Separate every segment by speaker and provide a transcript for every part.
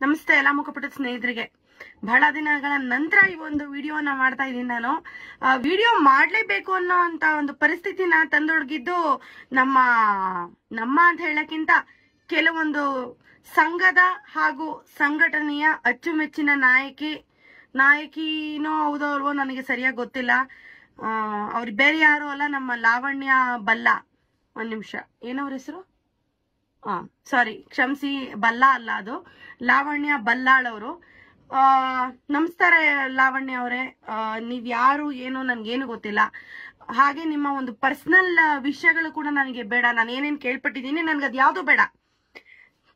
Speaker 1: ನಮಸ್ತೆ ಎಲ್ಲ ಮುಖಪುಟ ಸ್ನೇಹಿತರಿಗೆ. ಬಹಳ ದಿನಗಳ ನಂತರ ಈ ಒಂದು ವಿಡಿಯೋನ ಮಾಡ್ತಾ ಇದ್ದೀನಿ ನಾನು. ವಿಡಿಯೋ ಮಾಡ್ಲೇಬೇಕು ಅನ್ನೋ ಅಂತ ಒಂದು ಪರಿಸ್ಥಿತಿನ ತಂದೊಡಗಿದ್ದು ನಮ್ಮ ನಮ್ಮ ಅಂತ ಹೇಳಕ್ಕಿಂತ ಕೆಲವೊಂದು ಸಂಘದ ಹಾಗೂ ಸಂಘಟನೆಯ ಅಚ್ಚುಮೆಚ್ಚಿನ ನಾಯಕಿ, ನಾಯಕಿನೋ ಹೌದೋ ನನಗೆ ಸರಿಯಾಗಿ ಗೊತ್ತಿಲ್ಲ. ಅವ್ರು ಬೇರೆ ಯಾರು ಅಲ್ಲ, ನಮ್ಮ ಲಾವಣ್ಯ ಬಲ್ಲ. ಒಂದ್ ನಿಮಿಷ. ಏನವ್ರ ಹೆಸರು? ಸಾರಿ ಕ್ಷಮಿಸಿ ಬಲ್ಲ ಅಲ್ಲ ಅದು. ಲಾವಣ್ಯ ಬಲ್ಲಾಳ್ ಅವರು ಆ, ನಮಸ್ಕಾರ ಲಾವಣ್ಯ ಅವರೇ. ನೀವ್ ಯಾರು, ಏನು, ನನ್ಗೇನು ಗೊತ್ತಿಲ್ಲ. ಹಾಗೆ ನಿಮ್ಮ ಒಂದು ಪರ್ಸನಲ್ ವಿಷಯಗಳು ಕೂಡ ನನಗೆ ಬೇಡ. ನಾನು ಏನೇನ್ ಕೇಳ್ಪಟ್ಟಿದ್ದೀನಿ ನನ್ಗೆ ಅದು ಬೇಡ.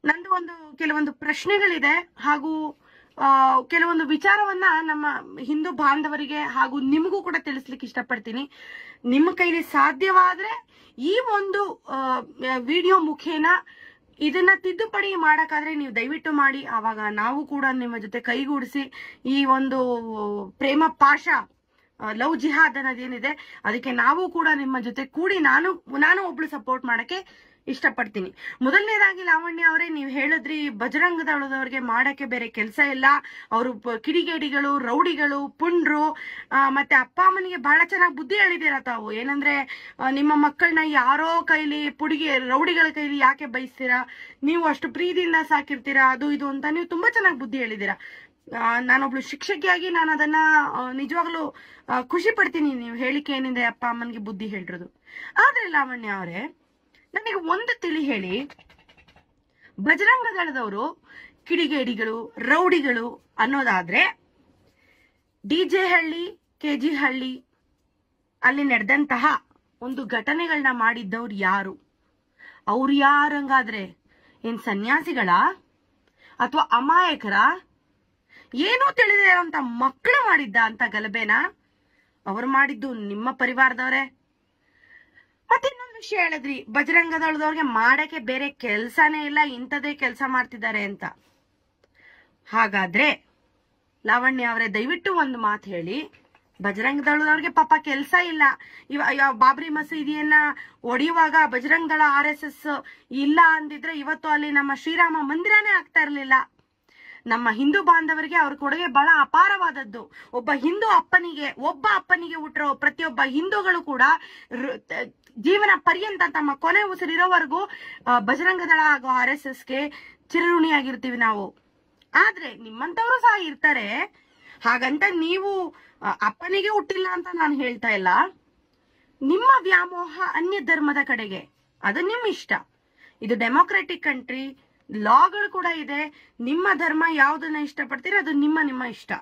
Speaker 1: ನಂದು ಒಂದು, ಕೆಲವೊಂದು ಪ್ರಶ್ನೆಗಳಿದೆ ಹಾಗೂ ಕೆಲವೊಂದು ವಿಚಾರವನ್ನ ನಮ್ಮ ಹಿಂದೂ ಬಾಂಧವರಿಗೆ ಹಾಗೂ ನಿಮಗೂ ಕೂಡ ತಿಳಿಸ್ಲಿಕ್ಕೆ ಇಷ್ಟಪಡ್ತೀನಿ. ನಿಮ್ಮ ಕೈಲಿ ಸಾಧ್ಯವಾದ್ರೆ ಈ ಒಂದು ವಿಡಿಯೋ ಮುಖೇನ ಇದನ್ನ ತಿದ್ದುಪಡಿ ಮಾಡಕ್ಕಾದ್ರೆ ನೀವು ದಯವಿಟ್ಟು ಮಾಡಿ. ಆವಾಗ ನಾವು ಕೂಡ ನಿಮ್ಮ ಜೊತೆ ಕೈಗೂಡಿಸಿ ಈ ಒಂದು, ಪ್ರೇಮ ಪಾಶ ಲವ್ ಜಿಹಾದ್ ಅನ್ನೋದೇನಿದೆ ಅದಕ್ಕೆ ನಾವು ಕೂಡ ನಿಮ್ಮ ಜೊತೆ ಕೂಡಿ ನಾನು ನಾನು ಒಬ್ಳು ಸಪೋರ್ಟ್ ಮಾಡಕ್ಕೆ ಇಷ್ಟಪಡ್ತೀನಿ. ಮೊದಲನೇದಾಗಿ ಲಾವಣ್ಯ ಅವರೇ, ನೀವು ಹೇಳಿದ್ರಿ ಬಜರಂಗ ಮಾಡಕ್ಕೆ ಬೇರೆ ಕೆಲಸ ಇಲ್ಲ. ಅವರು ಕಿಡಿಗೇಡಿಗಳು, ರೌಡಿಗಳು, ಪುಂಡ್ರು ಮತ್ತೆ ಅಪ್ಪ ಅಮ್ಮನಿಗೆ ಬಹಳ ಚೆನ್ನಾಗಿ ಬುದ್ಧಿ ಹೇಳಿದೀರ ತಾವು. ಏನಂದ್ರೆ ನಿಮ್ಮ ಮಕ್ಕಳನ್ನ ಯಾರೋ ಕೈಲಿ ಪುಡಿಗೆ, ರೌಡಿಗಳ ಕೈಲಿ ಯಾಕೆ ಬಯಸ್ತೀರಾ? ನೀವು ಅಷ್ಟು ಪ್ರೀತಿಯಿಂದ ಸಾಕಿರ್ತೀರಾ? ಅದು, ಇದು ಅಂತ ನೀವು ತುಂಬಾ ಚೆನ್ನಾಗಿ ಬುದ್ಧಿ ಹೇಳಿದೀರಾ ನಾನೊಬ್ಳು ಶಿಕ್ಷಕಿಯಾಗಿ ನಾನು ಅದನ್ನ ನಿಜವಾಗ್ಲೂ ಖುಷಿ ಪಡ್ತೀನಿ ನೀವು ಹೇಳಿಕೆ ಏನಿದೆ ಅಪ್ಪ ಅಮ್ಮನಿಗೆ ಬುದ್ಧಿ ಹೇಳಿರೋದು. ಆದ್ರೆ ಲಾವಣ್ಯ ಅವರೇ, ನನಗೆ ಒಂದು ತಿಳಿ ಹೇಳಿ. ಬಜರಂಗ ದಳದವರು, ಕಿಡಿಗೇಡಿಗಳು, ರೌಡಿಗಳು ಅನ್ನೋದಾದ್ರೆ, D J Halli, K G Halli, ಅಲ್ಲಿ ನಡೆದಂತಹ ಒಂದು ಘಟನೆಗಳನ್ನ ಮಾಡಿದ್ದವ್ರು ಯಾರು? ಅವ್ರು ಯಾರಂಗಾದ್ರೆ? ಏನ್ ಸನ್ಯಾಸಿಗಳ? ಅಥವಾ ಅಮಾಯಕರ? ಏನೂ ತಿಳಿದೇ ಇರೋಂತ ಮಕ್ಕಳು ಮಾಡಿದ್ದ ಅಂತ ಗಲಭೆನ? ಅವ್ರು ಮಾಡಿದ್ದು ನಿಮ್ಮ ಪರಿವಾರದವರೇ? ಮತ್ತೆ ಇನ್ನೊಂದು ವಿಷಯ ಹೇಳಿದ್ರಿ, ಬಜರಂಗದಳದವ್ರಿಗೆ ಮಾಡಕ್ಕೆ ಬೇರೆ ಕೆಲ್ಸಾನೇ ಇಲ್ಲ ಇಂಥದೇ ಕೆಲಸ ಮಾಡ್ತಿದ್ದಾರೆ ಅಂತ. ಹಾಗಾದ್ರೆ ಲಾವಣ್ಯ ಅವರೇ, ದಯವಿಟ್ಟು ಒಂದು ಮಾತು ಹೇಳಿ. ಬಜರಂಗ ದಳದವ್ರಿಗೆ ಪಾಪ ಕೆಲಸ ಇಲ್ಲ. ಇವ Babri ಮಸೀದಿಯನ್ನ ಒಡೆಯುವಾಗ Bajrang Dal R S S ಇಲ್ಲ ಅಂದಿದ್ರೆ ಇವತ್ತು ಅಲ್ಲಿ ನಮ್ಮ ಶ್ರೀರಾಮ ಮಂದಿರನೇ ಆಗ್ತಾ ಇರ್ಲಿಲ್ಲ. ನಮ್ಮ ಹಿಂದೂ ಬಾಂಧವರಿಗೆ ಅವ್ರ ಕೊಡುಗೆ ಬಹಳ ಅಪಾರವಾದದ್ದು. ಒಬ್ಬ ಹಿಂದೂ ಅಪ್ಪನಿಗೆ, ಒಬ್ಬ ಅಪ್ಪನಿಗೆ ಹುಟ್ಟಿರೋ ಪ್ರತಿಯೊಬ್ಬ ಹಿಂದೂಗಳು ಕೂಡ ಜೀವನ ಪರ್ಯಂತ ತಮ್ಮ ಕೊನೆ ಉಸಿರಿರೋವರೆಗೂ ಬಜರಂಗ ದಳ ಹಾಗೂ ಆರ್ ಎಸ್ ಎಸ್ಗೆ ಚಿರಋಣಿಯಾಗಿರ್ತೀವಿ ನಾವು. ಆದ್ರೆ ನಿಮ್ಮಂತವರು ಸಹ ಇರ್ತಾರೆ. ಹಾಗಂತ ನೀವು ಅಪ್ಪನಿಗೆ ಹುಟ್ಟಿಲ್ಲ ಅಂತ ನಾನು ಹೇಳ್ತಾ ಇಲ್ಲ. ನಿಮ್ಮ ವ್ಯಾಮೋಹ ಅನ್ಯ ಧರ್ಮದ ಕಡೆಗೆ. ಅದು ನಿಮ್ಮ ಇಷ್ಟ ಇದು ಡೆಮೋಕ್ರೆಟಿಕ್ ಕಂಟ್ರಿ. ಲಾಗಳು ಕೂಡ ಇದೆ. ನಿಮ್ಮ ಧರ್ಮ ಯಾವ್ದನ್ನ ಇಷ್ಟಪಡ್ತೀರ, ಅದು ನಿಮ್ಮ ನಿಮ್ಮ ಇಷ್ಟ.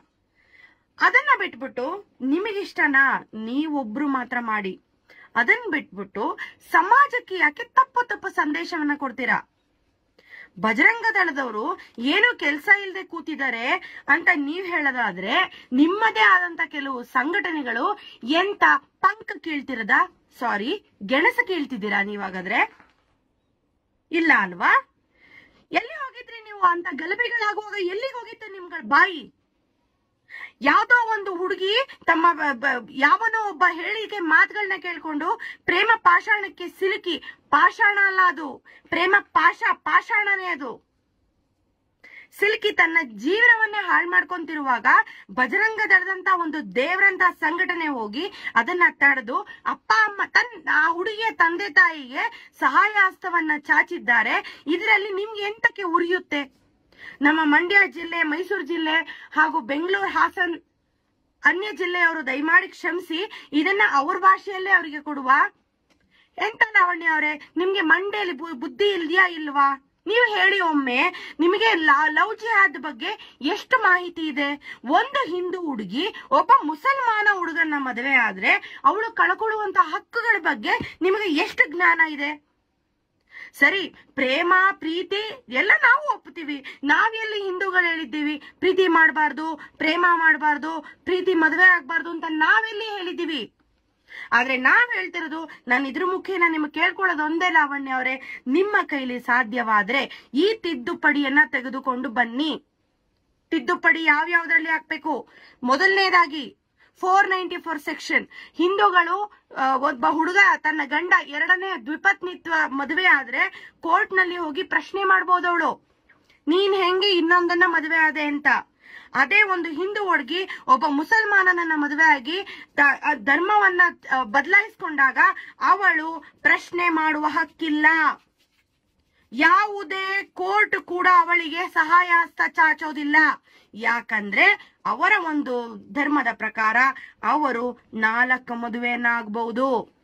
Speaker 1: ಅದನ್ನ ಬಿಟ್ಬಿಟ್ಟು ನಿಮಗಿಷ್ಟನಾ ನೀವೊಬ್ರು ಮಾತ್ರ ಮಾಡಿ. ಅದನ್ನ ಬಿಟ್ಬಿಟ್ಟು ಸಮಾಜಕ್ಕೆ ಯಾಕೆ ತಪ್ಪು ತಪ್ಪು ಸಂದೇಶವನ್ನ ಕೊಡ್ತೀರಾ? ಬಜರಂಗ ದಳದವರು ಏನು ಕೆಲಸ ಇಲ್ಲದೆ ಕೂತಿದ್ದಾರೆ ಅಂತ ನೀವ್ ಹೇಳೋದಾದ್ರೆ, ನಿಮ್ಮದೇ ಆದಂತ ಕೆಲವು ಸಂಘಟನೆಗಳು ಎಂತ ಪಂಕ್ ಕೀಳ್ತಿರದ? ಸಾರಿ, ಗೆಣಸ ಕೇಳ್ತಿದ್ದೀರಾ ನೀವಾಗಾದ್ರೆ? ಇಲ್ಲ ಅಲ್ವಾ? ಅಂತ ಗಲಭೆಗಳಾಗುವಾಗ ಎಲ್ಲಿಗೆ ಹೋಗಿತ್ತು ನಿಮ್ಗಳ ಬಾಯಿ? ಯಾವ್ದೋ ಒಂದು ಹುಡುಗಿ ತಮ್ಮ ಯಾವನೋ ಒಬ್ಬ ಹೇಳಿಕೆ ಮಾತುಗಳನ್ನ ಕೇಳ್ಕೊಂಡು ಪ್ರೇಮ ಪಾಷಾಣಕ್ಕೆ ಸಿಲುಕಿ, ಪಾಷಾಣ ಅಲ್ಲ ಅದು, ಪ್ರೇಮ ಪಾಷ, ಪಾಷಾಣನೇ ಅದು. ಸಿಲುಕಿ ತನ್ನ ಜೀವನವನ್ನೇ ಹಾಳು ಮಾಡ್ಕೊಂತಿರುವಾಗ ಬಜರಂಗ ದಳದಂತ ಒಂದು ದೇವರಂತ ಸಂಘಟನೆ ಹೋಗಿ ಅದನ್ನ ತಡೆದು ಅಪ್ಪ, ಅಮ್ಮ ತನ್ನ ಆ ಹುಡುಗಿಯ ತಂದೆ ತಾಯಿಗೆ ಸಹಾಯ ಹಸ್ತವನ್ನ ಚಾಚಿದ್ದಾರೆ. ಇದರಲ್ಲಿ ನಿಮ್ಗೆ ಎಂತಕ್ಕೆ ಉರಿಯುತ್ತೆ? ನಮ್ಮ ಮಂಡ್ಯ ಜಿಲ್ಲೆ, ಮೈಸೂರು ಜಿಲ್ಲೆ ಹಾಗೂ ಬೆಂಗಳೂರು, ಹಾಸನ್, ಅನ್ಯ ಜಿಲ್ಲೆಯವರು ದಯಮಾಡಿ ಕ್ಷಮಿಸಿ, ಇದನ್ನ ಅವ್ರ ಭಾಷೆಯಲ್ಲೇ ಅವರಿಗೆ ಕೊಡುವ. ಎಂತ ಲಾವಣ್ಯ ಅವರೇ, ನಿಮ್ಗೆ ಮಂಡೆಯಲ್ಲಿ ಬುದ್ಧಿ ಇಲ್ದಿಯಾ ಇಲ್ವಾ? ನೀವು ಹೇಳಿ ಒಮ್ಮೆ ನಿಮಗೆ ಲವ್ ಜಿಹಾದ್ ಬಗ್ಗೆ ಎಷ್ಟು ಮಾಹಿತಿ ಇದೆ? ಒಂದು ಹಿಂದೂ ಹುಡುಗಿ, ಒಬ್ಬ ಮುಸಲ್ಮಾನ ಹುಡುಗನ ಮದುವೆ ಆದ್ರೆ ಅವಳು ಕಳ್ಕೊಳ್ಳುವಂತ ಹಕ್ಕುಗಳ ಬಗ್ಗೆ ನಿಮಗೆ ಎಷ್ಟು ಜ್ಞಾನ ಇದೆ? ಸರಿ, ಪ್ರೇಮ, ಪ್ರೀತಿ ಎಲ್ಲ ನಾವು ಒಪ್ತೀವಿ ನಾವೆಲ್ಲಿ ಹಿಂದೂಗಳು ಹೇಳಿದ್ದೀವಿ, ಪ್ರೀತಿ ಮಾಡಬಾರ್ದು, ಪ್ರೇಮ ಮಾಡಬಾರ್ದು, ಪ್ರೀತಿ ಮದುವೆ ಆಗ್ಬಾರ್ದು ಅಂತ ನಾವೆಲ್ಲಿ ಹೇಳಿದ್ದೀವಿ? ಆದ್ರೆ ನಾವ್ ಹೇಳ್ತಿರೋದು, ನಾನು ಇದ್ರ ಮುಖೇನ ನಿಮ್ಗೆ ಕೇಳ್ಕೊಳ್ಳೋದು ಒಂದೇ ಲಾವಣ್ಯ ಅವರೇ. ನಿಮ್ಮ ಕೈಲಿ ಸಾಧ್ಯವಾದ್ರೆ ಈ ತಿದ್ದುಪಡಿಯನ್ನ ತೆಗೆದುಕೊಂಡು ಬನ್ನಿ. ತಿದ್ದುಪಡಿ ಯಾವ್ಯಾವ್ದ್ರಲ್ಲಿ ಹಾಕ್ಬೇಕು? ಮೊದಲನೇದಾಗಿ ಫೋರ್ ನೈಂಟಿ ಫೋರ್ ಸೆಕ್ಷನ್ ಹಿಂದೂಗಳು ಒಬ್ಬ ಹುಡುಗ, ತನ್ನ ಗಂಡ ಎರಡನೇ ದ್ವಿಪತ್ನಿತ್ವ ಮದುವೆ ಆದ್ರೆ ಕೋರ್ಟ್ನಲ್ಲಿ ಹೋಗಿ ಪ್ರಶ್ನೆ ಅವಳು. ನೀನ್ ಹೆಂಗೆ ಇನ್ನೊಂದನ್ನ ಮದುವೆ ಆದೆ ಅಂತ? ಅದೇ ಒಂದು ಹಿಂದೂ ಹುಡುಗಿ, ಒಬ್ಬ ಮುಸಲ್ಮಾನನನ್ನ ಮದುವೆ ಆಗಿ ಧರ್ಮವನ್ನ ಬದಲಾಯಿಸ್ಕೊಂಡಾಗ ಅವಳು ಪ್ರಶ್ನೆ ಮಾಡುವ ಹಕ್ಕಿಲ್ಲ. ಯಾವುದೇ ಕೋರ್ಟ್ ಕೂಡ ಅವಳಿಗೆ ಸಹಾಯ ಹಸ್ತ ಚಾಚೋದಿಲ್ಲ. ಯಾಕಂದ್ರೆ ಅವರ ಒಂದು ಧರ್ಮದ ಪ್ರಕಾರ ಅವರು ನಾಲ್ಕು ಮದುವೆಯನ್ನಾಗಬಹುದು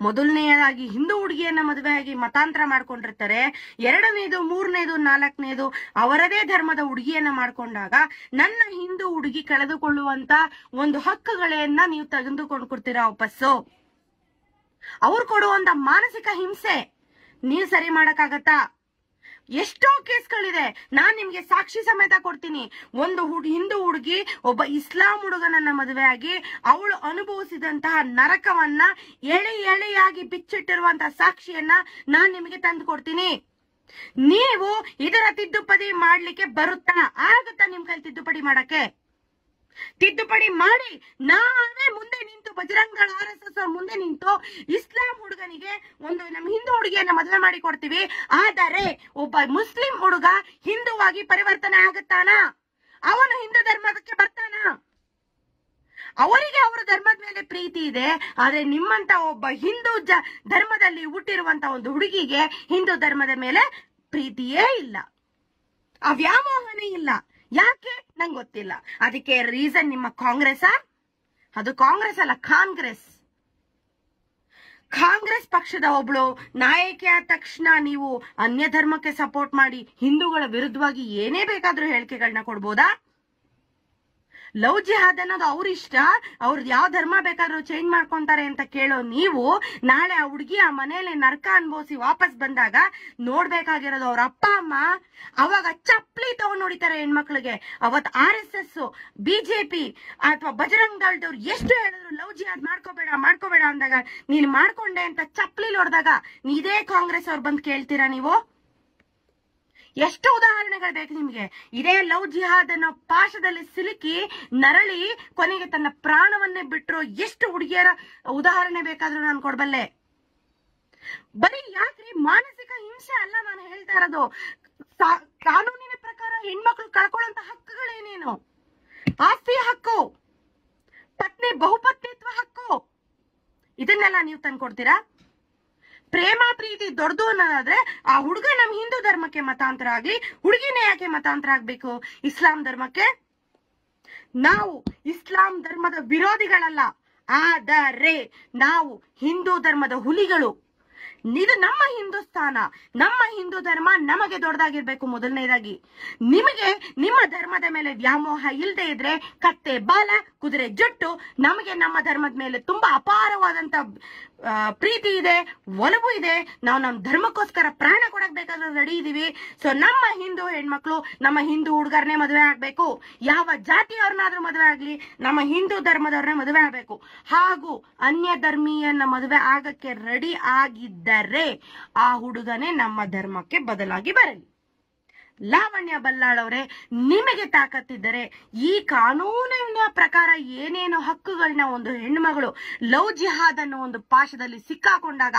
Speaker 1: ಮೊದಲನೆಯದಾಗಿ ಹಿಂದೂ ಹುಡುಗಿಯನ್ನ ಮದುವೆಯಾಗಿ ಮತಾಂತರ ಮಾಡ್ಕೊಂಡಿರ್ತಾರೆ. ಎರಡನೇದು, ಮೂರನೇದು, ನಾಲ್ಕನೇದು ಅವರದೇ ಧರ್ಮದ ಹುಡುಗಿಯನ್ನ ಮಾಡ್ಕೊಂಡಾಗ ನನ್ನ ಹಿಂದೂ ಹುಡುಗಿ ಕಳೆದುಕೊಳ್ಳುವಂತ ಒಂದು ಹಕ್ಕುಗಳನ್ನ ನೀವು ತೆಗೆದುಕೊಂಡು ಕೊಡ್ತೀರಾ ವಾಪಸ್ಸು? ಅವ್ರು ಕೊಡುವಂತ ಮಾನಸಿಕ ಹಿಂಸೆ ನೀವು ಸರಿ ಮಾಡಕ್ಕಾಗತ್ತಾ? ಎಷ್ಟೋ ಕೇಸ್ಗಳಿದೆ. ನಾನ್ ನಿಮ್ಗೆ ಸಾಕ್ಷಿ ಸಮೇತ ಕೊಡ್ತೀನಿ. ಒಂದು ಹಿಂದೂ ಹುಡುಗಿ ಒಬ್ಬ ಇಸ್ಲಾಂ ಹುಡುಗನನ್ನ ಆಗಿ ಅವಳು ಅನುಭವಿಸಿದಂತಹ ನರಕವನ್ನ ಎಳೆ ಎಳೆಯಾಗಿ ಬಿಚ್ಚಿಟ್ಟಿರುವಂತಹ ಸಾಕ್ಷಿಯನ್ನ ನಾನ್ ನಿಮಗೆ ತಂದು ಕೊಡ್ತೀನಿ. ನೀವು ಇದರ ತಿದ್ದುಪಡಿ ಮಾಡ್ಲಿಕ್ಕೆ ಬರುತ್ತಾ? ಆಗುತ್ತಾ ನಿಮ್ ಕೈಲಿ ತಿದ್ದುಪಡಿ ಮಾಡಕ್ಕೆ? ತಿದ್ದುಪಡಿ ಮಾಡಿ ನಾವೇ ಮುಂದೆ ನಿಂತು ಎಸ್ ಎಸ್ ಮುಂದೆ ನಿಂತು ಇಸ್ಲಾಂ ಹುಡುಗನಿಗೆ ಒಂದು ನಮ್ಮ ಹಿಂದೂ ಹುಡುಗಿಯನ್ನ ಮದುವೆ ಮಾಡಿ ಕೊಡ್ತೀವಿ. ಆದರೆ ಒಬ್ಬ ಮುಸ್ಲಿಂ ಹುಡುಗ ಹಿಂದೂವಾಗಿ ಪರಿವರ್ತನೆ ಆಗುತ್ತಾನ? ಅವನು ಹಿಂದೂ ಧರ್ಮಕ್ಕೆ ಬರ್ತಾನ? ಅವರಿಗೆ ಅವರ ಧರ್ಮದ ಮೇಲೆ ಪ್ರೀತಿ ಇದೆ, ಆದ್ರೆ ನಿಮ್ಮಂತ ಒಬ್ಬ ಹಿಂದೂ ಜ ಧರ್ಮದಲ್ಲಿ ಹುಟ್ಟಿರುವಂತ ಒಂದು ಹುಡುಗಿಗೆ ಹಿಂದೂ ಧರ್ಮದ ಮೇಲೆ ಪ್ರೀತಿಯೇ ಇಲ್ಲ. ಆ ವ್ಯಾಮೋಹನೇ ಇಲ್ಲ. ಯಾಕೆ? ನಂಗೆ ಗೊತ್ತಿಲ್ಲ. ಅದಕ್ಕೆ ರೀಸನ್ ನಿಮ್ಮ ಕಾಂಗ್ರೆಸ್ ಅದು ಕಾಂಗ್ರೆಸ್ ಅಲ್ಲ, ಕಾಂಗ್ರೆಸ್. ಕಾಂಗ್ರೆಸ್ ಪಕ್ಷದ ಒಬ್ಳು ನಾಯಕಿ ಆದ ತಕ್ಷಣ ನೀವು ಅನ್ಯ ಧರ್ಮಕ್ಕೆ ಸಪೋರ್ಟ್ ಮಾಡಿ ಹಿಂದೂಗಳ ವಿರುದ್ಧವಾಗಿ ಏನೇ ಬೇಕಾದ್ರೂ ಹೇಳಿಕೆಗಳನ್ನ ಕೊಡ್ಬೋದಾ? ಲವ್ ಜಿಹಾದ್ ಅನ್ನೋದು ಅವ್ರ ಇಷ್ಟ ಅವ್ರದ್ದು ಯಾವ ಧರ್ಮ ಬೇಕಾದ್ರೂ ಚೇಂಜ್ ಮಾಡ್ಕೊಂತಾರೆ ಅಂತ ಕೇಳೋ ನೀವು ನಾಳೆ ಆ ಹುಡುಗಿ ಆ ಮನೆಯಲ್ಲಿ ನರಕ ಅನ್ಭವಿಸಿ ವಾಪಸ್ ಬಂದಾಗ ನೋಡ್ಬೇಕಾಗಿರೋದು ಅವ್ರ ಅಪ್ಪ, ಅಮ್ಮ, ಅವಾಗ ಚಪ್ಲಿ ತಗೊಂಡ್ ನೋಡಿತಾರೆ ಹೆಣ್ಮಕ್ಳಿಗೆ. ಅವತ್ ಆರ್ ಎಸ್ ಎಸ್ ಬಿಜೆಪಿ ಅಥವಾ ಬಜರಂಗ್ ದಳ್ದವ್ರು ಎಷ್ಟು ಹೇಳಿದ್ರು ಲವ್ ಜಿಹಾದ್ ಮಾಡ್ಕೋಬೇಡ ಮಾಡ್ಕೋಬೇಡ ಅಂದಾಗ ನೀನ್ ಮಾಡ್ಕೊಂಡೆ ಅಂತ ಚಪ್ಲಿ ನೋಡಿದಾಗ ಇದೇ ಕಾಂಗ್ರೆಸ್ ಅವ್ರು ಬಂದ್ ಕೇಳ್ತೀರಾ ನೀವು? ಎಷ್ಟು ಉದಾಹರಣೆಗಳು ಬೇಕು ನಿಮಗೆ. ಇದೇ ಲವ್ ಜಿಹಾದ್ ಅನ್ನೋ ಪಾಶದಲ್ಲಿ ಸಿಲುಕಿ ನರಳಿ ಕೊನೆಗೆ ತನ್ನ ಪ್ರಾಣವನ್ನೇ ಬಿಟ್ಟರು ಎಷ್ಟು ಹುಡುಗಿಯರ ಉದಾಹರಣೆ ಬೇಕಾದ್ರೂ ನಾನು ಕೊಡಬಲ್ಲೆ. ಬರೀ ಯಾಕ್ರಿ ಮಾನಸಿಕ ಹಿಂಸೆ ಅಲ್ಲ ನಾನು ಹೇಳ್ತಾ ಇರೋದು. ಕಾನೂನಿನ ಪ್ರಕಾರ ಹೆಣ್ಮಕ್ಳು ಕಳ್ಕೊಳ್ಳುವಂತ ಹಕ್ಕುಗಳೇನೇನು? ಆಸ್ತಿ ಹಕ್ಕು, ಪತ್ನಿ ಬಹುಪತ್ನಿತ್ವ ಹಕ್ಕು. ಇದನ್ನೆಲ್ಲ ನೀವು ತಂದ್ಕೊಡ್ತೀರಾ? ಪ್ರೇಮ, ಪ್ರೀತಿ ದೊಡ್ಡದು ಅನ್ನೋದಾದ್ರೆ ಆ ಹುಡುಗ ನಮ್ ಹಿಂದೂ ಧರ್ಮಕ್ಕೆ ಮತಾಂತರ ಆಗ್ಲಿ, ಹುಡುಗಿನೇ ಯಾಕೆ ಮತಾಂತರ ಆಗ್ಬೇಕು? ಇಸ್ಲಾಂ ಧರ್ಮಕ್ಕೆ? ನಾವು ಇಸ್ಲಾಂ ಧರ್ಮದ ವಿರೋಧಿಗಳಲ್ಲ. ಆದರೆ ನಾವು ಹಿಂದೂ ಧರ್ಮದ ಹುಲಿಗಳು. ಇದು ನಮ್ಮ ಹಿಂದೂಸ್ಥಾನ. ನಮ್ಮ ಹಿಂದೂ ಧರ್ಮ ನಮಗೆ ದೊಡ್ಡದಾಗಿರ್ಬೇಕು ಮೊದಲನೇದಾಗಿ. ನಿಮಗೆ ನಿಮ್ಮ ಧರ್ಮದ ಮೇಲೆ ವ್ಯಾಮೋಹ ಇಲ್ಲದೆ ಇದ್ರೆ ಕತ್ತೆ, ಬಾಲ, ಕುದುರೆ, ಜುಟ್ಟು ನಮಗೆ ನಮ್ಮ ಧರ್ಮದ ಮೇಲೆ ತುಂಬಾ ಅಪಾರವಾದಂತ ಪ್ರೀತಿ ಇದೆ, ಒಲವು ಇದೆ, ನಾವು ನಮ್ಮ ಧರ್ಮಕ್ಕೋಸ್ಕರ ಪ್ರಾಣ ಕೊಡಕ್ ಬೇಕಾದ್ರೆ ರೆಡಿ ಇದೀವಿ. ಸೊ ನಮ್ಮ ಹಿಂದೂ ಹೆಣ್ಮಕ್ಳು, ನಮ್ಮ ಹಿಂದೂ ಹುಡುಗರನ್ನೇ ಮದುವೆ ಆಗ್ಬೇಕು. ಯಾವ ಜಾತಿಯವ್ರನ್ನಾದ್ರೂ ಮದುವೆ ಆಗ್ಲಿ, ನಮ್ಮ ಹಿಂದೂ ಧರ್ಮದವ್ರನ್ನೇ ಮದುವೆ ಆಗ್ಬೇಕು. ಹಾಗೂ ಅನ್ಯ ಧರ್ಮೀಯನ ಮದುವೆ ಆಗಕ್ಕೆ ರೆಡಿ ಆಗಿದ್ದರೆ ಆ ಹುಡುಗನೇ ನಮ್ಮ ಧರ್ಮಕ್ಕೆ ಬದಲಾಗಿ ಬರಲಿ. ಲಾವಣ್ಯ ಬಲ್ಲಾಳವ್ರೆ ನಿಮಗೆ ತಾಕತ್ತಿದ್ದರೆ ಈ ಕಾನೂನಿನ ಪ್ರಕಾರ ಏನೇನು ಹಕ್ಕುಗಳನ್ನ ಒಂದು ಹೆಣ್ಮಗಳು ಲವ್ ಜಿಹಾದ್ ಅನ್ನೋ ಒಂದು ಪಾಶದಲ್ಲಿ ಸಿಕ್ಕಾಕೊಂಡಾಗ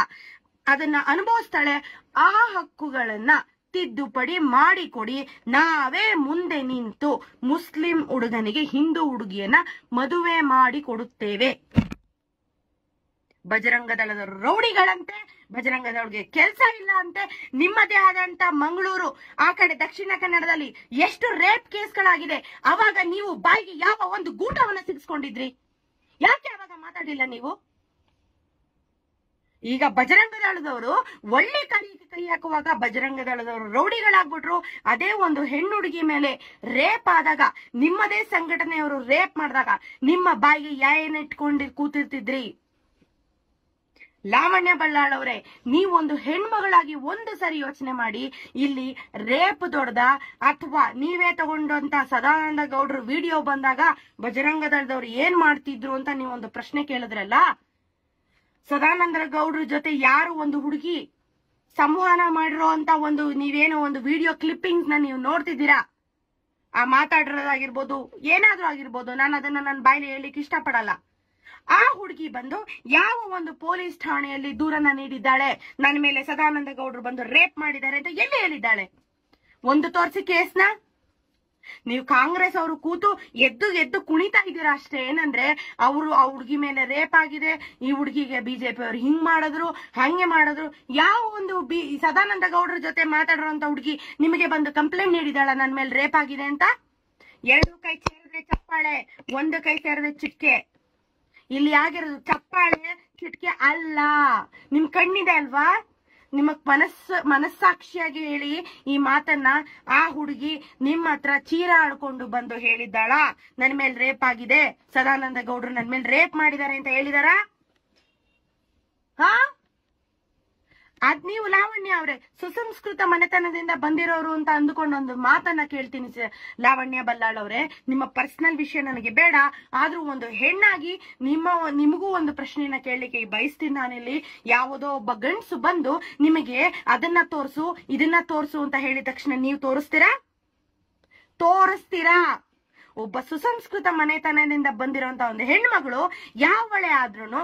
Speaker 1: ಅದನ್ನ ಅನುಭವಿಸ್ತಾಳೆ, ಆ ಹಕ್ಕುಗಳನ್ನ ತಿದ್ದುಪಡಿ ಮಾಡಿಕೊಡಿ, ನಾವೇ ಮುಂದೆ ನಿಂತು ಮುಸ್ಲಿಂ ಹುಡುಗನಿಗೆ ಹಿಂದೂ ಹುಡುಗಿಯನ್ನ ಮದುವೆ ಮಾಡಿ ಕೊಡುತ್ತೇವೆ ಬಜರಂಗ ದಳದ ರೌಡಿಗಳಂತೆ ಬಜರಂಗ ದಳಗೆ ಕೆಲಸ ಇಲ್ಲ ಅಂತೆ, ನಿಮ್ಮದೇ ಆದಂತ ಮಂಗಳೂರು, ಆ ಕಡೆ ದಕ್ಷಿಣ ಕನ್ನಡದಲ್ಲಿ ಎಷ್ಟು ರೇಪ್ ಕೇಸ್ಗಳಾಗಿದೆ, ಅವಾಗ ನೀವು ಬಾಯಿಗೆ ಯಾವ ಒಂದು ಗೂಟವನ್ನ ಸಿಗಿಸ್ಕೊಂಡಿದ್ರಿ? ಯಾಕೆ ಅವಾಗ ಮಾತಾಡಿಲ್ಲ ನೀವು? ಈಗ ಬಜರಂಗ ದಳದವರು ಒಳ್ಳೆ ಕಾರ್ಯಕ್ಕೆ ಕೈ ಹಾಕುವಾಗ ಬಜರಂಗ ದಳದವರು ರೌಡಿಗಳಾಗ್ಬಿಟ್ರು, ಅದೇ ಒಂದು ಹೆಣ್ಣು ಹುಡುಗಿ ಮೇಲೆ ರೇಪ್ ಆದಾಗ, ನಿಮ್ಮದೇ ಸಂಘಟನೆಯವರು ರೇಪ್ ಮಾಡಿದಾಗ, ನಿಮ್ಮ ಬಾಯಿಗೆ ಯಾಯನ್ನ ಇಟ್ಕೊಂಡು ಕೂತಿರ್ತಿದ್ರಿ? ಲಾವಣ್ಯ ಬಳ್ಳಾಳವ್ರೆ ನೀವೊಂದು ಹೆಣ್ಮಗಳಾಗಿ ಒಂದು ಸರಿ ಯೋಚನೆ ಮಾಡಿ, ಇಲ್ಲಿ ರೇಪ್ ದೊಡ್ದ ಅಥವಾ ನೀವೇ ತಗೊಂಡಂತ ಸದಾನಂದ ಗೌಡ್ರ ವಿಡಿಯೋ ಬಂದಾಗ ಬಜರಂಗ ದಳದವ್ರು ಏನ್ ಮಾಡ್ತಿದ್ರು ಅಂತ ನೀವೊಂದು ಪ್ರಶ್ನೆ ಕೇಳಿದ್ರಲ್ಲ? ಸದಾನಂದ ಗೌಡ್ರ ಜೊತೆ ಯಾರು ಒಂದು ಹುಡುಗಿ ಸಂವಹನ ಮಾಡಿರೋ ಅಂತ ಒಂದು ನೀವೇನೋ ಒಂದು ವಿಡಿಯೋ ಕ್ಲಿಪ್ಪಿಂಗ್ನ ನೀವು ನೋಡ್ತಿದ್ದೀರಾ? ಆ ಮಾತಾಡಿರೋದಾಗಿರ್ಬೋದು, ಏನಾದ್ರೂ ಆಗಿರ್ಬೋದು, ನಾನು ಅದನ್ನ ನನ್ನ ಬಾಯಲ್ಲಿ ಹೇಳಿಕ್ ಇಷ್ಟಪಡಲ್ಲ. ಆ ಹುಡುಗಿ ಬಂದು ಯಾವ ಒಂದು ಪೊಲೀಸ್ ಠಾಣೆಯಲ್ಲಿ ದೂರನ್ನ ನೀಡಿದ್ದಾಳೆ? ನನ್ನ ಮೇಲೆ ಸದಾನಂದ ಗೌಡರು ಬಂದು ರೇಪ್ ಮಾಡಿದ್ದಾರೆ ಅಂತ ಎಲ್ಲಿ ಹೇಳಿದ್ದಾಳೆ? ಒಂದು ತೋರಿಸಿ ಕೇಸ್ನ. ನೀವು ಕಾಂಗ್ರೆಸ್ ಅವರು ಕೂತು ಎದ್ದು ಎದ್ದು ಕುಣಿತಾ ಇದ್ದೀರಾ ಅಷ್ಟೇ? ಏನಂದ್ರೆ, ಅವರು ಆ ಹುಡುಗಿ ಮೇಲೆ ರೇಪ್ ಆಗಿದೆ, ಈ ಹುಡುಗಿಗೆ ಬಿಜೆಪಿ ಅವರು ಹಿಂಗ್ ಮಾಡಿದ್ರು, ಹಂಗೆ ಮಾಡಿದ್ರು. ಯಾವ ಒಂದು ಬಿ ಸದಾನಂದ ಗೌಡರ ಜೊತೆ ಮಾತಾಡಿರೋಂತ ಹುಡುಗಿ ನಿಮಗೆ ಬಂದು ಕಂಪ್ಲೇಂಟ್ ನೀಡಿದಾಳ ನನ್ ಮೇಲೆ ರೇಪ್ ಆಗಿದೆ ಅಂತ? ಎರಡು ಕೈ ಸೇರಿದ್ರೆ ಚಪ್ಪಾಳೆ, ಒಂದು ಕೈ ಸೇರಿದ್ರೆ ಚಿಟ್ಕೆ. ಇಲ್ಲಿ ಆಗಿರೋದು ಚಪ್ಪಾಳೆ ಕಿಟಕಿ ಅಲ್ಲ. ನಿಮ್ ಕಣ್ಣಿದೆ ಅಲ್ವಾ? ನಿಮ್ಮ ಮನಸ್ಸು, ಮನಸ್ಸಾಕ್ಷಿಯಾಗಿ ಹೇಳಿ ಈ ಮಾತನ್ನ ಆ ಹುಡುಗಿ ನಿಮ್ಮ ಹತ್ರ ಚೀರ ಆಡ್ಕೊಂಡು ಬಂದು ಹೇಳಿದ್ದಾಳ. ನನ್ ಮೇಲೆ ರೇಪ್ ಆಗಿದೆ. ಸದಾನಂದ ಗೌಡ್ರು ನನ್ ಮೇಲೆ ರೇಪ್ ಮಾಡಿದ್ದಾರೆ ಅಂತ ಹೇಳಿದಾರ? ಹಾ? ಅದ್ ನೀವು ಲಾವಣ್ಯ ಅವ್ರೆ, ಸುಸಂಸ್ಕೃತ ಮನೆತನದಿಂದ ಬಂದಿರೋರು ಅಂತ ಅಂದುಕೊಂಡು ಒಂದು ಮಾತನ್ನ ಕೇಳ್ತೀನಿ ಲಾವಣ್ಯ ಬಲ್ಲಾಳ್ ಅವ್ರೆ, ನಿಮ್ಮ ಪರ್ಸನಲ್ ವಿಷಯ ನನಗೆ ಬೇಡ, ಆದ್ರೂ ಒಂದು ಹೆಣ್ಣಾಗಿ ನಿಮ್ಮ ನಿಮಗೂ ಒಂದು ಪ್ರಶ್ನೆಯನ್ನ ಕೇಳಲಿಕ್ಕೆ ಬಯಸ್ತೀನಿ ನಾನಿಲ್ಲಿ. ಯಾವುದೋ ಒಬ್ಬ ಗಂಡ್ಸು ಬಂದು ನಿಮಗೆ ಅದನ್ನ ತೋರಿಸು, ಇದನ್ನ ತೋರಿಸು ಅಂತ ಹೇಳಿದ ತಕ್ಷಣ ನೀವು ತೋರಿಸ್ತೀರಾ? ತೋರಿಸ್ತೀರಾ? ಒಬ್ಬ ಸುಸಂಸ್ಕೃತ ಮನೆತನದಿಂದ ಬಂದಿರೋಂತ ಒಂದು ಹೆಣ್ಮಗಳು ಯಾವಳೆ ಆದ್ರೂ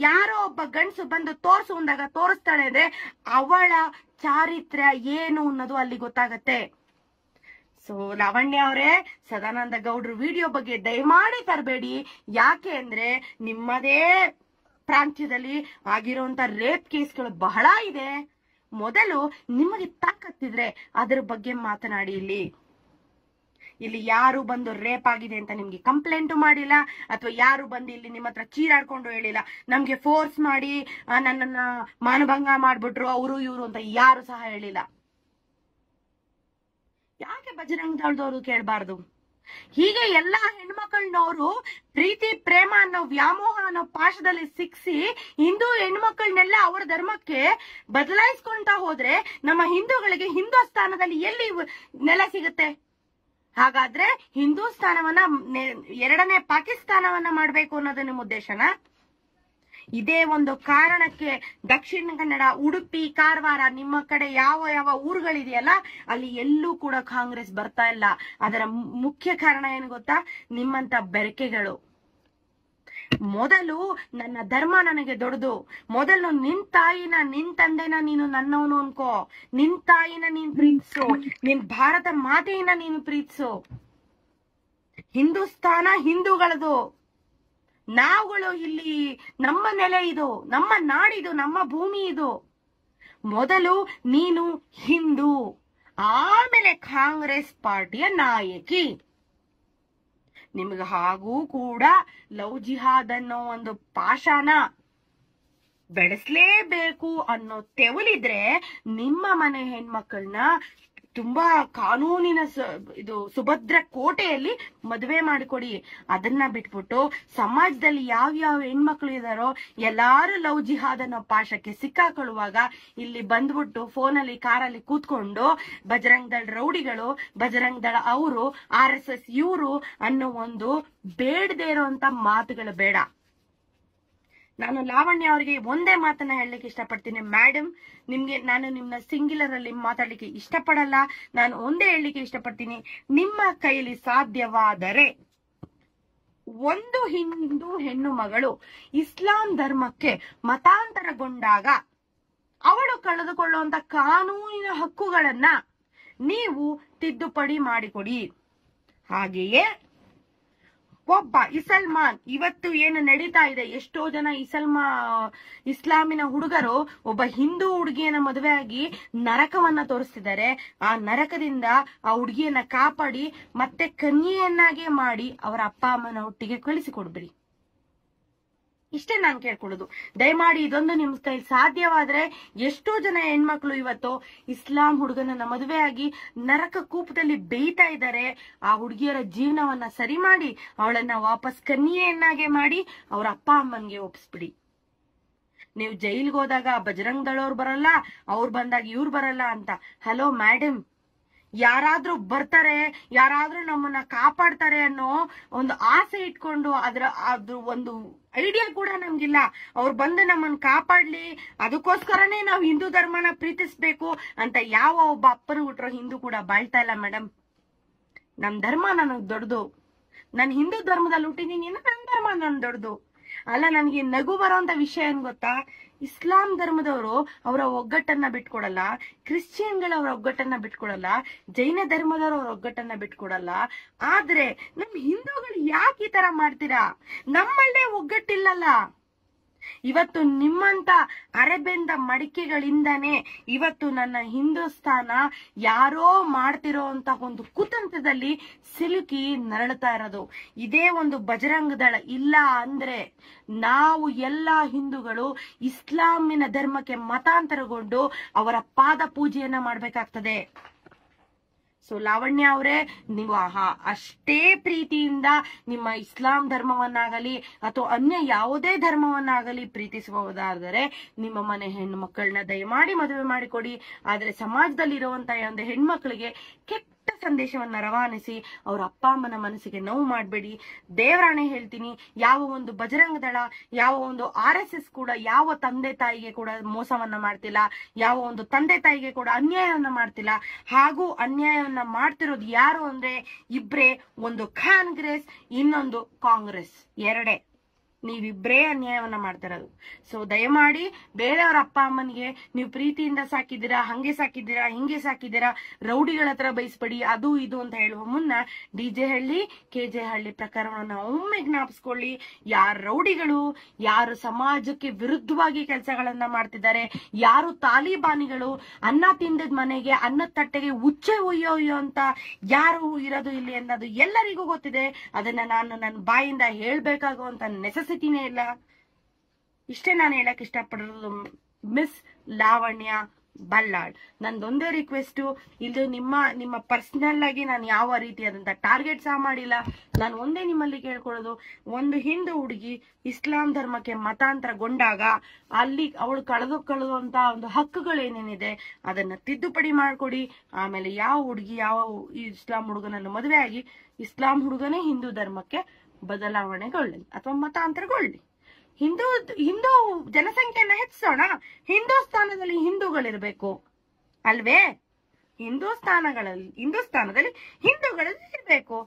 Speaker 1: ಯಾರೋ ಒಬ್ಬ ಗಂಡಸು ಬಂದು ತೋರ್ಸು ಅಂದಾಗ ತೋರಿಸ್ತಾಳೆ ಅಂದ್ರೆ ಅವಳ ಚಾರಿತ್ರ್ಯ ಏನು ಅನ್ನೋದು ಅಲ್ಲಿ ಗೊತ್ತಾಗತ್ತೆ. ಸೊ ಲಾವಣ್ಯ ಅವರೇ, ಸದಾನಂದ ಗೌಡ್ರ ವಿಡಿಯೋ ಬಗ್ಗೆ ದಯಮಾಡಿ ತರಬೇಡಿ. ಯಾಕೆ ಅಂದ್ರೆ ನಿಮ್ಮದೇ ಪ್ರಾಂತ್ಯದಲ್ಲಿ ಆಗಿರುವಂತ ರೇಪ್ ಕೇಸ್ಗಳು ಬಹಳ ಇದೆ. ಮೊದಲು ನಿಮಗೆ ತಾಕತ್ತಿದ್ರೆ ಅದರ ಬಗ್ಗೆ ಮಾತನಾಡಿ ಇಲ್ಲಿ. ಇಲ್ಲಿ ಯಾರು ಬಂದು ರೇಪ್ ಆಗಿದೆ ಅಂತ ನಿಮ್ಗೆ ಕಂಪ್ಲೇಂಟ್ ಮಾಡಿಲ್ಲ? ಅಥವಾ ಯಾರು ಬಂದು ಇಲ್ಲಿ ನಿಮ್ಮ ಹತ್ರ ಚೀರಾಡ್ಕೊಂಡು ಹೇಳಿಲ್ಲ? ನಮ್ಗೆ ಫೋರ್ಸ್ ಮಾಡಿ ನನ್ನನ್ನ ಮಾನಭಂಗ ಮಾಡ್ಬಿಟ್ರು, ಅವರು, ಇವರು ಅಂತ ಯಾರು ಸಹ ಹೇಳಿಲ್ಲ. ಯಾಕೆ ಬಜರಂಗ ದಳದವರು ಕೇಳಬಾರ್ದು? ಹೀಗೆ ಎಲ್ಲಾ ಹೆಣ್ಮಕ್ಳನ್ನವ್ರು ಪ್ರೀತಿ, ಪ್ರೇಮ ಅನ್ನೋ ವ್ಯಾಮೋಹ ಅನ್ನೋ ಪಾಶದಲ್ಲಿ ಸಿಕ್ಸಿ, ಹಿಂದೂ ಹೆಣ್ಮಕ್ಳನ್ನೆಲ್ಲ ಅವರ ಧರ್ಮಕ್ಕೆ ಬದಲಾಯಿಸ್ಕೊಂತ ಹೋದ್ರೆ ನಮ್ಮ ಹಿಂದೂಗಳಿಗೆ ಹಿಂದೂ ಸ್ಥಾನದಲ್ಲಿ ಎಲ್ಲಿ ನೆಲ ಸಿಗುತ್ತೆ? ಹಾಗಾದ್ರೆ ಹಿಂದೂಸ್ತಾನವನ್ನ ಎರಡನೇ ಪಾಕಿಸ್ತಾನವನ್ನ ಮಾಡಬೇಕು ಅನ್ನೋದು ನಿಮ್ಮ ಉದ್ದೇಶನ? ಇದೇ ಒಂದು ಕಾರಣಕ್ಕೆ ದಕ್ಷಿಣ ಕನ್ನಡ, ಉಡುಪಿ, ಕಾರವಾರ ನಿಮ್ಮ ಕಡೆ ಯಾವ ಯಾವ ಊರುಗಳಿದೆಯಲ್ಲ, ಅಲ್ಲಿ ಎಲ್ಲೂ ಕೂಡ ಕಾಂಗ್ರೆಸ್ ಬರ್ತಾ ಇಲ್ಲ. ಅದರ ಮುಖ್ಯ ಕಾರಣ ಏನು ಗೊತ್ತಾ? ನಿಮ್ಮಂತ ಬೆರಕೆಗಳು. ಮೊದಲು ನನ್ನ ಧರ್ಮ ನನಗೆ ದೊಡ್ಡದು. ಮೊದಲು ನಿನ್ ತಾಯಿನ, ನಿನ್ ತಂದೆನ ನೀನು ನನ್ನವನು ಅನ್ಕೋ. ನಿನ್ ತಾಯಿನ ನೀನ್ ಪ್ರೀತಿಸು. ನಿನ್ ಭಾರತ ಮಾತೆಯನ್ನ ನೀನು ಪ್ರೀತಿಸು. ಹಿಂದೂಸ್ತಾನ ಹಿಂದೂಗಳದು. ನಾವುಗಳು ಇಲ್ಲಿ ನಮ್ಮ ನೆಲೆ ಇದು, ನಮ್ಮ ನಾಡಿದು, ನಮ್ಮ ಭೂಮಿ ಇದು. ಮೊದಲು ನೀನು ಹಿಂದೂ, ಆಮೇಲೆ ಕಾಂಗ್ರೆಸ್ ಪಾರ್ಟಿಯ ನಾಯಕಿ. ನಿಮ್ಗೆ ಹಾಗೂ ಕೂಡ ಲವ್ ಜಿಹಾದ್ ಅನ್ನೋ ಒಂದು ಪಾಶಾನ ಬೆಳೆಸ್ಲೇಬೇಕು ಅನ್ನೋ ತೆವಲಿದ್ರೆ ನಿಮ್ಮ ಮನೆ ಹೆಣ್ಮಕ್ಳನ್ನ ತುಂಬಾ ಕಾನೂನಿನ ಇದು ಸುಭದ್ರ ಕೋಟೆಯಲ್ಲಿ ಮದುವೆ ಮಾಡಿಕೊಡಿ. ಅದನ್ನ ಬಿಟ್ಬಿಟ್ಟು ಸಮಾಜದಲ್ಲಿ ಯಾವ ಯಾವ ಹೆಣ್ಮಕ್ಳು ಇದಾರೋ ಎಲ್ಲಾರು ಲವ್ ಜಿಹಾದ್ ಅನ್ನೋ ಪಾಶಕ್ಕೆ ಸಿಕ್ಕಾಕೊಳ್ಳುವಾಗ ಇಲ್ಲಿ ಬಂದ್ಬಿಟ್ಟು ಫೋನಲ್ಲಿ, ಕಾರಲ್ಲಿ ಕೂತ್ಕೊಂಡು ಬಜರಂಗ್ ದಳ ರೌಡಿಗಳು, ಬಜರಂಗ್ ದಳ ಅವರು, ಆರ್ ಎಸ್ ಎಸ್ ಇವರು ಅನ್ನೋ ಒಂದು ಬೇಡದೇ ಇರೋಂತ ಮಾತುಗಳು ಬೇಡ. ನಾನು ಲಾವಣ್ಯ ಅವರಿಗೆ ಒಂದೇ ಮಾತನ್ನ ಹೇಳಲಿಕ್ಕೆ ಇಷ್ಟಪಡ್ತೀನಿ. ಮೇಡಮ್ ನಿಮ್ಗೆ ನಾನು ನಿಮ್ನ ಸಿಂಗ್ಯುಲರ್ ಅಲ್ಲಿ ಮಾತಾಡ್ಲಿಕ್ಕೆ ಇಷ್ಟಪಡಲ್ಲ. ನಾನು ಒಂದೇ ಹೇಳಲಿಕ್ಕೆ ಇಷ್ಟಪಡ್ತೀನಿ. ನಿಮ್ಮ ಕೈಯಲ್ಲಿ ಸಾಧ್ಯವಾದರೆ ಒಂದು ಹಿಂದೂ ಹೆಣ್ಣು ಮಗಳು ಇಸ್ಲಾಂ ಧರ್ಮಕ್ಕೆ ಮತಾಂತರಗೊಂಡಾಗ ಅವಳು ಕಳೆದುಕೊಳ್ಳುವಂತ ಕಾನೂನಿನ ಹಕ್ಕುಗಳನ್ನ ನೀವು ತಿದ್ದುಪಡಿ ಮಾಡಿಕೊಡಿ. ಹಾಗೆಯೇ ಒಬ್ಬ ಇಸಲ್ಮಾನ್, ಇವತ್ತು ಏನು ನಡೀತಾ ಇದೆ? ಎಷ್ಟೋ ಜನ ಇಸಲ್ಮಾ, ಇಸ್ಲಾಮಿನ ಹುಡುಗರು ಒಬ್ಬ ಹಿಂದೂ ಹುಡುಗಿಯನ್ನ ಮದುವೆಯಾಗಿ ನರಕವನ್ನ ತೋರಿಸ್ತಿದ್ದಾರೆ. ಆ ನರಕದಿಂದ ಆ ಹುಡುಗಿಯನ್ನ ಕಾಪಾಡಿ ಮತ್ತೆ ಕನ್ಯೆಯನ್ನಾಗೆ ಮಾಡಿ ಅವರ ಅಪ್ಪ, ಅಮ್ಮನ ಒಟ್ಟಿಗೆ ಕಳಿಸಿಕೊಡ್ಬಿಡಿ. ಇಷ್ಟೇ ನಾನು ಕೇಳ್ಕೊಳ್ಳೋದು. ದಯಮಾಡಿ ಇದೊಂದು ನಿಮ್ ಸ್ಟೈಲ್ ಸಾಧ್ಯವಾದ್ರೆ ಎಷ್ಟೋ ಜನ ಹೆಣ್ಮಕ್ಳು ಇವತ್ತು ಇಸ್ಲಾಂ ಹುಡುಗನನ್ನ ಆಗಿ ನರಕ ಕೂಪದಲ್ಲಿ ಬೇಯ್ತಾ ಇದ್ದಾರೆ. ಆ ಹುಡುಗಿಯರ ಜೀವನವನ್ನ ಸರಿ ಮಾಡಿ, ಅವಳನ್ನ ವಾಪಸ್ ಕನ್ನಿಯನ್ನಾಗೆ ಮಾಡಿ, ಅವ್ರ ಅಪ್ಪ ಅಮ್ಮನ್ಗೆ ಒಪ್ಪಿಸ್ಬಿಡಿ ನೀವು ಜೈಲ್ಗೆ ಹೋದಾಗ ಬಜರಂಗ್ ದಳವ್ರು ಬರಲ್ಲ, ಅವ್ರು ಬಂದಾಗ ಇವ್ರು ಬರಲ್ಲ ಅಂತ. ಹಲೋ ಮ್ಯಾಡಮ್ ಯಾರಾದ್ರೂ ಬರ್ತಾರೆ, ಯಾರಾದ್ರೂ ನಮ್ಮನ್ನ ಕಾಪಾಡ್ತಾರೆ ಅನ್ನೋ ಒಂದು ಆಸೆ ಇಟ್ಕೊಂಡು ಅದ್ರ ಅದ್ರ ಒಂದು ಐಡಿಯಾ ಕೂಡ ನಮ್ಗಿಲ್ಲ. ಅವ್ರು ಬಂದು ನಮ್ಮನ್ನ ಕಾಪಾಡ್ಲಿ, ಅದಕ್ಕೋಸ್ಕರನೇ ನಾವು ಹಿಂದೂ ಧರ್ಮನ ಪ್ರೀತಿಸ್ಬೇಕು ಅಂತ ಯಾವ ಒಬ್ಬ ಅಪ್ಪನ ಹುಟ್ರೋ ಹಿಂದೂ ಕೂಡ ಬಾಳ್ತಾ ಇಲ್ಲ ಮೇಡಮ್ ನಮ್ ಧರ್ಮ ನನಗ್ ದೊಡ್ಡದು. ನಾನು ಹಿಂದೂ ಧರ್ಮದಲ್ಲಿ ಹುಟ್ಟಿದೀನಿ ನನ್ ಧರ್ಮ ನನ್ ದೊಡ್ಡದು. ಅಲ್ಲ, ನನಗೆ ನಗು ಬರೋಂತ ವಿಷಯ ಏನ್ ಗೊತ್ತಾ? ಇಸ್ಲಾಂ ಧರ್ಮದವರು ಅವರ ಒಗ್ಗಟ್ಟನ್ನ ಬಿಟ್ಕೊಡಲ್ಲ ಕ್ರಿಶ್ಚಿಯನ್ಗಳು ಅವರ ಒಗ್ಗಟ್ಟನ್ನ ಬಿಟ್ಕೊಡಲ್ಲ, ಜೈನ ಧರ್ಮದವರು ಅವರ ಒಗ್ಗಟ್ಟನ್ನ ಬಿಟ್ಕೊಡಲ್ಲ. ಆದ್ರೆ ನಮ್ ಹಿಂದೂಗಳು ಯಾಕೆ ಈ ತರ ಮಾಡ್ತೀರಾ? ನಮ್ಮಲ್ಲೇ ಒಗ್ಗಟ್ಟಿಲ್ಲಲ್ಲ. ಇವತ್ತು ನಿಮ್ಮಂತ ಅರೆಬೆಂದ ಮಡಿಕೆಗಳಿಂದಾನೇ ಇವತ್ತು ನನ್ನ ಹಿಂದೂಸ್ತಾನ ಯಾರೋ ಮಾಡ್ತಿರೋ ಅಂತ ಒಂದು ಕುತಂತ್ರದಲ್ಲಿ ಸಿಲುಕಿ ನರಳುತ್ತಾ ಇರೋದು. ಇದೇ ಒಂದು ಬಜರಂಗ ದಳ ಇಲ್ಲ ಅಂದ್ರೆ ನಾವು ಎಲ್ಲಾ ಹಿಂದೂಗಳು ಇಸ್ಲಾಮಿನ ಧರ್ಮಕ್ಕೆ ಮತಾಂತರಗೊಂಡು ಅವರ ಪಾದ ಪೂಜೆಯನ್ನ ಮಾಡ್ಬೇಕಾಗ್ತದೆ. ಸೊ ಲಾವಣ್ಯ ಅವರೇ, ನೀವು ಅಷ್ಟೇ ಪ್ರೀತಿಯಿಂದ ನಿಮ್ಮ ಇಸ್ಲಾಂ ಧರ್ಮವನ್ನಾಗಲಿ ಅಥವಾ ಅನ್ಯ ಯಾವುದೇ ಧರ್ಮವನ್ನಾಗಲಿ ಪ್ರೀತಿಸಬಹುದಾದರೆ ನಿಮ್ಮ ಮನೆ ಹೆಣ್ಣು ಮಕ್ಕಳನ್ನ ದಯಮಾಡಿ ಮದುವೆ ಮಾಡಿಕೊಡಿ. ಆದ್ರೆ ಸಮಾಜದಲ್ಲಿರುವಂತಹ ಒಂದು ಹೆಣ್ಮಕ್ಳಿಗೆ ಕೆಟ್ಟ ಸಂದೇಶವನ್ನ ರವಾನಿಸಿ ಅವ್ರ ಅಪ್ಪ ಅಮ್ಮನ ಮನಸ್ಸಿಗೆ ನೋವು ಮಾಡಬೇಡಿ. ದೇವರಾಣೆ ಹೇಳ್ತೀನಿ, ಯಾವ ಒಂದು ಬಜರಂಗ ದಳ, ಯಾವ ಒಂದು ಆರ್ ಎಸ್ ಎಸ್ ಕೂಡ, ಯಾವ ತಂದೆ ತಾಯಿಗೆ ಕೂಡ ಮೋಸವನ್ನ ಮಾಡ್ತಿಲ್ಲ, ಯಾವ ಒಂದು ತಂದೆ ತಾಯಿಗೆ ಕೂಡ ಅನ್ಯಾಯವನ್ನ ಮಾಡ್ತಿಲ್ಲ. ಹಾಗೂ ಅನ್ಯಾಯವನ್ನ ಮಾಡ್ತಿರೋದು ಯಾರು ಅಂದ್ರೆ ಇಬ್ರೇ ಒಂದು ಕಾಂಗ್ರೆಸ್ ಇನ್ನೊಂದು ಕಾಂಗ್ರೆಸ್ ಎರಡೇ. ನೀವಿಬ್ರೇ ಅನ್ಯಾಯವನ್ನ ಮಾಡ್ತಿರೋದು. ಸೊ ದಯಮಾಡಿ ಬೇರೆಯವ್ರ ಅಪ್ಪ ಅಮ್ಮನಿಗೆ ನೀವು ಪ್ರೀತಿಯಿಂದ ಸಾಕಿದ್ದೀರಾ, ಹಂಗೆ ಸಾಕಿದ್ದೀರಾ, ಹಿಂಗೆ ಸಾಕಿದ್ದೀರಾ, ರೌಡಿಗಳ ಹತ್ರ ಬಯಸ್ಬೇಡಿ ಅದು ಇದು ಅಂತ ಹೇಳುವ ಮುನ್ನ D J Halli K J Halli ಪ್ರಕರಣವನ್ನ ಒಮ್ಮೆ ಜ್ಞಾಪಿಸ್ಕೊಳ್ಳಿ. ಯಾರು ರೌಡಿಗಳು, ಯಾರು ಸಮಾಜಕ್ಕೆ ವಿರುದ್ಧವಾಗಿ ಕೆಲಸಗಳನ್ನ ಮಾಡ್ತಿದ್ದಾರೆ, ಯಾರು ತಾಲಿಬಾನಿಗಳು, ಅನ್ನ ತಿಂದದ ಮನೆಗೆ, ಅನ್ನದ ತಟ್ಟೆಗೆ ಉಚ್ಚೆ ಉಯ್ಯೋ ಉಯ್ಯೋ ಅಂತ ಯಾರು ಇರೋದು ಇಲ್ಲಿ ಅನ್ನೋದು ಎಲ್ಲರಿಗೂ ಗೊತ್ತಿದೆ. ಅದನ್ನ ನಾನು ನನ್ನ ಬಾಯಿಂದ ಹೇಳ್ಬೇಕಾಗುವಂತ ನೆಸೆಸಿಟಿನೇ ಇಲ್ಲ. ಇಷ್ಟೇ ನಾನು ಹೇಳಕ್ ಇಷ್ಟಪಡೋದು ಮಿಸ್ ಲಾವಣ್ಯ ಬಲ್ಲಾಳ್. ನಂದೊಂದೇ ರಿಕ್ವೆಸ್ಟ್ ಇದು ನಿಮ್ಮ ನಿಮ್ಮ ಪರ್ಸನಲ್ ಆಗಿ ನಾನು ಯಾವ ರೀತಿಯಾದಂತ ಟಾರ್ಗೆಟ್ ಸಹ ಮಾಡಿಲ್ಲ. ನಾನು ಒಂದೇ ನಿಮ್ಮಲ್ಲಿ ಕೇಳ್ಕೊಳ್ಳೋದು, ಒಂದು ಹಿಂದೂ ಹುಡುಗಿ ಇಸ್ಲಾಂ ಧರ್ಮಕ್ಕೆ ಮತಾಂತರಗೊಂಡಾಗ ಅಲ್ಲಿ ಅವಳು ಕಳೆದು ಕಳೆದುವಂತ ಒಂದು ಹಕ್ಕುಗಳೇನೇನಿದೆ, ಅದನ್ನ ತಿದ್ದುಪಡಿ ಮಾಡ್ಕೊಡಿ. ಆಮೇಲೆ ಯಾವ ಹುಡುಗಿ, ಯಾವ ಇಸ್ಲಾಂ ಹುಡುಗನನ್ನು ಮದುವೆ ಆಗಿ ಇಸ್ಲಾಂ ಹುಡುಗನೇ ಹಿಂದೂ ಧರ್ಮಕ್ಕೆ ಬದಲಾವಣೆಗೊಳ್ಳಿ ಅಥವಾ ಮತಾಂತರಗೊಳ್ಳಿ. ಹಿಂದೂ ಹಿಂದೂ ಜನಸಂಖ್ಯೆಯನ್ನ ಹೆಚ್ಚಿಸೋಣ. ಹಿಂದೂಸ್ಥಾನದಲ್ಲಿ ಹಿಂದೂಗಳಿರ್ಬೇಕು. ಅಲ್ವೇ? ಹಿಂದೂಸ್ಥಾನಗಳಲ್ಲಿ ಹಿಂದೂಸ್ಥಾನದಲ್ಲಿ ಹಿಂದೂಗಳಲ್ಲಿ ಇರ್ಬೇಕು.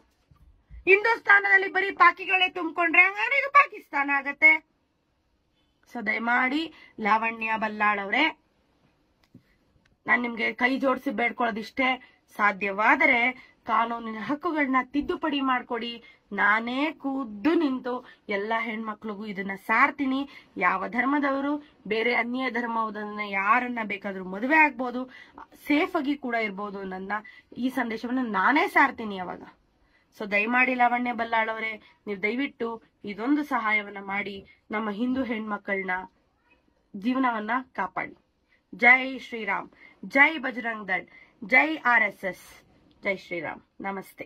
Speaker 1: ಹಿಂದೂಸ್ಥಾನದಲ್ಲಿ ಬರೀ ಪಾಕಿಗಳೇ ತುಂಬಿಕೊಂಡ್ರೆ ಹಂಗಾದ್ರೆ ಇದು ಪಾಕಿಸ್ತಾನ ಆಗತ್ತೆ. ಸೊ ದಯಮಾಡಿ ಲಾವಣ್ಯ ಬಲ್ಲಾಳ್ ಅವ್ರೆ. ನಾನ್ ನಿಮ್ಗೆ ಕೈ ಜೋಡಿಸಿ ಬೇಡ್ಕೊಳ್ಳೋದಿಷ್ಟೇ ಸಾಧ್ಯವಾದರೆ ಕಾನೂನಿನ ಹಕ್ಕುಗಳನ್ನ ತಿದ್ದುಪಡಿ ಮಾಡ್ಕೊಡಿ. ನಾನೇ ಕೂದ್ದು ನಿಂತು ಎಲ್ಲ ಹೆಣ್ಮಕ್ಳಿಗೂ ಇದನ್ನ ಸಾರ್ತೀನಿ. ಯಾವ ಧರ್ಮದವರು ಬೇರೆ ಅನ್ಯ ಧರ್ಮದನ್ನ ಯಾರನ್ನ ಬೇಕಾದ್ರೂ ಮದುವೆ ಆಗ್ಬೋದು ಸೇಫ್ ಆಗಿ ಕೂಡ ಇರ್ಬೋದು ನನ್ನ ಈ ಸಂದೇಶವನ್ನು ನಾನೇ ಸಾರ್ತೀನಿ ಅವಾಗ. ಸೊ ದಯಮಾಡಿ ಲಾವಣ್ಯ ಬಲ್ಲಾಳವರೇ, ನೀವು ದಯವಿಟ್ಟು ಇದೊಂದು ಸಹಾಯವನ್ನ ಮಾಡಿ ನಮ್ಮ ಹಿಂದೂ ಹೆಣ್ಮಕ್ಕಳನ್ನ ಜೀವನವನ್ನ ಕಾಪಾಡಿ. ಜೈ ಶ್ರೀರಾಮ್. ಜೈ ಬಜರಂಗ್ ದಳ್ ಜೈ ಆರ್ ಎಸ್ ಎಸ್ ಜೈ ಶ್ರೀರಾಮ್ ನಮಸ್ತೆ